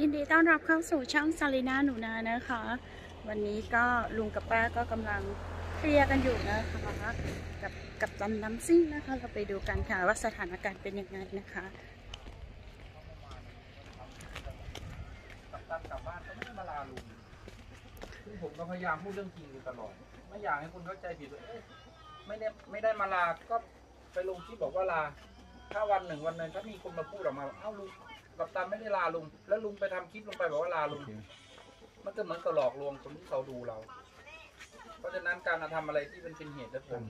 ยินดีต้อนรับเข้าสู่ช่องซาลีนาหนูนานะคะ วันนี้ก็ลุงกับป้าก็กำลังเคลียร์กันอยู่นะคะกับกับจันน้ำซิ่งนะคะ เราไปดูกันค่ะว่าสถานการณ์เป็นยังไงนะคะกับตันกลับบ้านก็ไม่ได้มาลาลุงซึ่งผมก็พยายามพูดเรื่องจริงอยู่ตลอด ไม่อยากให้คนเข้าใจผิดว่าเอ๊ะไม่ได้ไม่ได้มาลาก็ไปลงคลิปบอกว่าลา ถ้าวันหนึ่งวันหนึ่งถ้ามีคนมาพูดออกมาเอ้าลุง กับตันไม่ได้ลาลุง แล้วลุงไปทำคลิปลงไปบอกว่าลาลุง มันก็เหมือนกับหลอกลวงคนที่เขาดูเรา เพราะฉะนั้นการกระทำอะไรที่มันเป็นเหตุและผล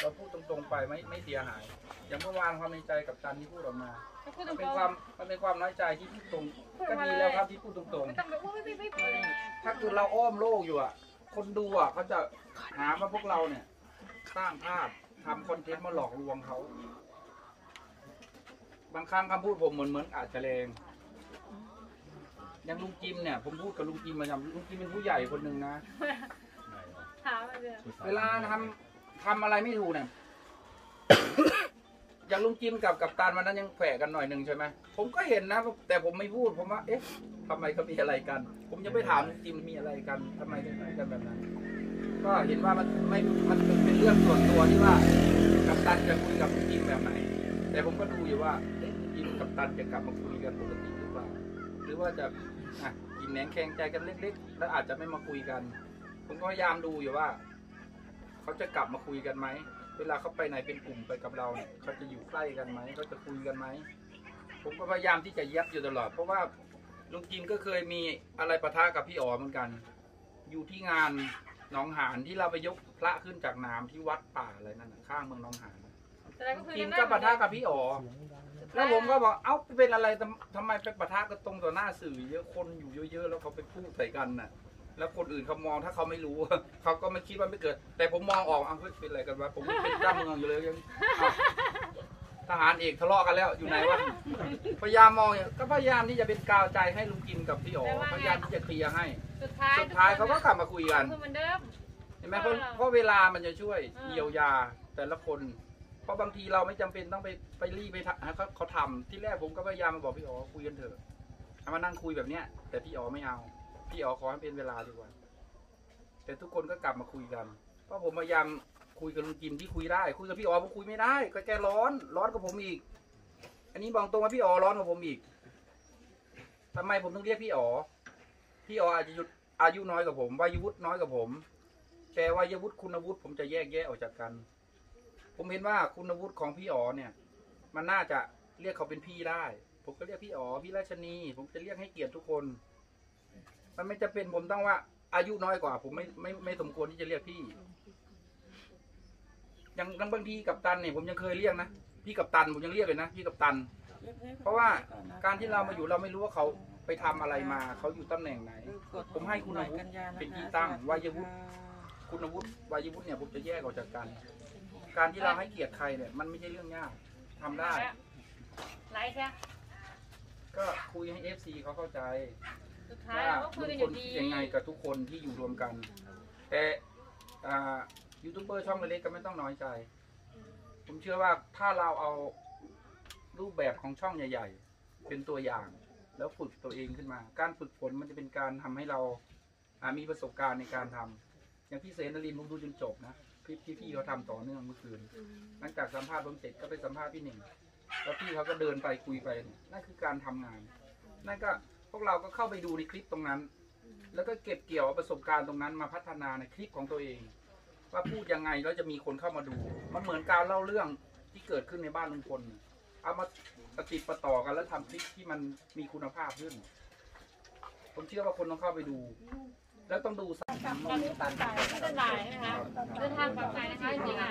เราพูดตรงๆไปไม่ไม่เสียหาย อย่างเมื่อวานความในใจกับตันที่พูดออกมาก็พูดตมัรนงเป็นๆความมันเป็นความน้อยใจที่พูดตรงพูดก็มาดีเลยแล้วครับที่พูดตรงไม่ต้องแบบอุ้ยไม่ไม่ไม่ไม่ๆถ้าเกิดเราอ้อมโลกอยู่อะ คนดูอะเขาจะหาว่าพวกเราเนี่ย สร้างภาพทำคอนเทนต์มาหลอกลวงเขา บางครั้งคำพูดผมเหมือนเหมือนอาจจะแรงอย่างลุงจิมเนี่ยผมพูดกับลุงจิมมาจำลุงจิมเป็นผู้ใหญ่คนหนึ่งนะ ถามมาเลยเวลาทำทำอะไรไม่ถูกเนี่ย อย่างลุงจิมกับกับตานวันนั้นยังแฝกันหน่อยหนึ่งใช่ไหมผมก็เห็นนะ แต่ผมไม่พูดผมว่า เอ๊ะทำไมเขามีอะไรกัน ผมจะไปถามลุงจิมมีอะไรกันทำไมถึงมีกันแบบนั้น ก็เห็นว่ามันไม่มันเป็นเรื่องส่วนตัวที่ว่า กับตันจะคุยกับลุงจิมแบบไหน แต่ผมก็ดูอยู่ว่าเอ๊ะทีมกับตันจะกลับมาคุยกันปกติหรือเปล่า หรือว่าจะอะกินแหนงแข่งใจกันเล็กๆ แล้วอาจจะไม่มาคุยกัน ผมก็พยายามดูอยู่ว่า เขาจะกลับมาคุยกันไหม เวลาเขาไปไหนเป็นกลุ่มไปกับเราเนี่ยเขาจะอยู่ใกล้กันไหมเขาจะคุยกันไหม ผมก็พยายามที่จะยับอยู่ตลอด เพราะว่าลุงจิมก็เคยมีอะไรประทะกับพี่อ๋อเหมือนกัน อยู่ที่งานหนองหานที่เราไปยกพระขึ้นจากน้ำที่วัดป่าอะไรนั่นน่ะข้างเมืองหนองหาน แต่เราก็คุยจิกัมนได้ก็ปะทะกับพี่อ๋อแล้วผมก็บอกเอ้าเป็นอะไรทำทำไมไปปะทะกันตรงต่อหน้าสื่อเยอะคนอยู่เยอะๆแล้วเขาไปพูดใส่กันน่ะ แล้วคนอื่นเขามองถ้าเขาไม่รู้ เขาก็ไม่คิดว่าไม่เกิด แต่ผมมองออกเอ้าเฮ้ยเป็นอะไรกันวะผมเป็นเจ้าเมืองอยู่เลยยังเอ้าทหารเอกทะเลาะกันแล้วอยู่ไหนวะพยายามมองอย่างก็พยายามที่จะเป็นกาวใจให้ลุงกินกับพี่อ๋อพยายามที่จะเคลียร์ให้ สุดท้ายสุดท้ายเขาก็กลับมาคุยกัน คือเหมือนเดิม เห็นไหมเพราะเพราะเวลามันจะช่วยอ่าเยียวยาแต่ละคน เพราะบางทีเราไม่จำเป็นต้องไปไปรีบไปทำให้เขาเขาทำที่แรกผมก็พยายามมาบอกพี่อ๋อคุยกันเถอะเอามานั่งคุยแบบเนี้ย แต่พี่อ๋อไม่เอา พี่อ๋อขอให้เป็นเวลาดีกว่า แต่ทุกคนก็กลับมาคุยกัน เพราะผมพยายามคุยกับลุงจิมที่คุยได้ คุยกับพี่อ๋อผมคุยไม่ได้ ก็แกร้อน ร้อนกับผมอีก อันนี้บอกตรงว่าพี่อ๋อร้อนกับผมอีกทำไมผมต้องเรียกพี่อ๋อ พี่อ๋ออาจจะอายุน้อยกว่าผมวายวุฒิน้อยกว่าผม แต่วัยวุฒิคุณวุฒิผมจะแยกแยะออกจากกัน ผมเห็นว่าคุณวุฒิของพี่อ๋อเนี่ย มันน่าจะเรียกเขาเป็นพี่ได้ ผมก็เรียกพี่อ๋อพี่ราชนี ผมจะเรียกให้เกียรติทุกคน มันไม่จะเป็นผมต้องว่า อายุน้อยกว่า ผมไม่ไม่ไม่สมควรที่จะเรียกพี่อย่างบางทีกับตันเนี่ยผมยังเคยเรียกนะพี่กับตันผมยังเรียกเลยนะพี่กับตัน เพราะว่าการที่เรามาอยู่เราไม่รู้ว่าเขาไปทำอะไรมาเขาอยู่ตำแหน่งไหน ผมให้คุณวุฒิเป็นที่ตั้งวัยวุฒิคุณอาวุฒิวายุวุฒิเนี่ยผมจะแยกออกจากกัน การที่เราให้เกียรติใครเนี่ยมันไม่ใช่เรื่องยากทำได้ ไลฟ์ใช่ก็คุยให้เอฟซีเขาเข้าใจสุดท้ายว่าเราก็คุลุยงกันอพลยู่ดี คิดยังไงกับทุกคนที่อยู่รวมกัน แต่อ่ายูทูบเบอร์ช่องเล็กๆก็ไม่ต้องน้อยใจ ผมเชื่อว่าถ้าเราเอารูปแบบของช่องใหญ่ ๆ เป็นตัวอย่าง แล้วฝึกตัวเองขึ้นมา การฝึกฝนมันจะเป็นการทำให้เราอ่ามีประสบการณ์ในการทำอย่างพี่เสนรินทร์ผมดูจนจบนะ คลิปที่พี่เขาทำต่อเนื่องเมื่อคืน หลังจากสัมภาษณ์ผมเสร็จก็ไปสัมภาษณ์พี่หนึ่ง แล้วพี่เขาก็เดินไปคุยไป นั่นคือการทำงาน นั่นก็พวกเราก็เข้าไปดูในคลิปตรงนั้น แล้วก็เก็บเกี่ยวประสบการณ์ตรงนั้นมาพัฒนาในคลิปของตัวเอง ว่าพูดยังไงแล้วจะมีคนเข้ามาดู มันเหมือนการเล่าเรื่องที่เกิดขึ้นในบ้านลุงพลน่ะเอามาปฏิดประต่อกันแล้วทำคลิปที่มันมีคุณภาพขึ้น ผมเชื่อว่าคนต้องเข้าไปดู แล้วต้องดูสักตอนนี้ตอนบ่ายก็จะบ่ายนะคะเดินทางปลอดภัยนะคะจริงๆอะ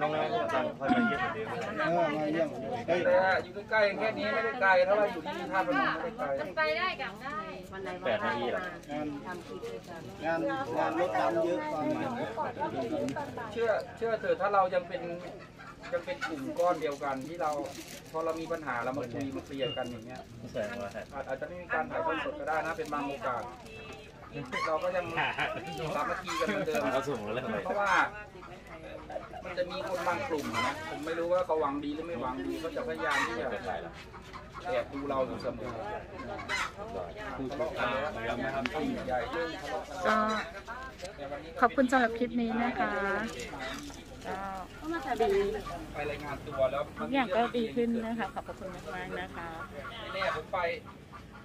น้องแล้วอาจารย์ค่อยมาเยี่ยมเดียวเออมาเยี่ยมเฮ้ยแต่อยู่ใกล้ๆแค่นี้ไม่ได้ไกลถ้าเราอยู่ที่ท่าพนมไม่ได้ไกลจะไปได้กลับได้แปดนาทีแหละงานงานงานรถดำเยอะตอนนี้เชื่อเชื่อเถอะถ้าเรายังเป็น ยังเป็นกลุ่มก้อนเดียวกันที่เราพอเรามีปัญหาเรามาคุยมาเคลียร์กันอย่างเงี้ยแสดงว่าอาจอาจจะไม่มีการถ่ายทอดสดก็ได้นะเป็นบางโอกาส เราก็ยังสามัคคีกันเหมือนเดิมเขาสูงแล้วเลยเพราะว่ามันจะมีคนบางกลุ่มนะผมไม่รู้ว่าเขาหวังดีหรือไม่หวังดีเขาจะพยายามที่จะแอบดูเราอยู่เสมอทะเลาะกันแล้วนะครับช่องใหญ่ๆเรื่องทะเลาะกันก็แต่วันนี้ ขอบคุณสำหรับคลิปนี้นะคะ ก็ดีไปรายงานตัวแล้วทุกอย่างก็ดีขึ้นนะคะขอบพระคุณมากๆนะคะไม่แน่ผมไป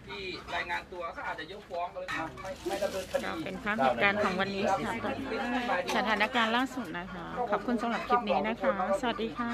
ที่รายงานตัวก็อาจจะยกฟ้องก็เลยนะไม่ไม่ดำเนินคก็ดีเป็นภาพเหตุการณ์ของวันนี้ค่ะสถานการณ์ล่าสุดนะคะ ขอบคุณสำหรับคลิปนี้นะคะ สวัสดีค่ะ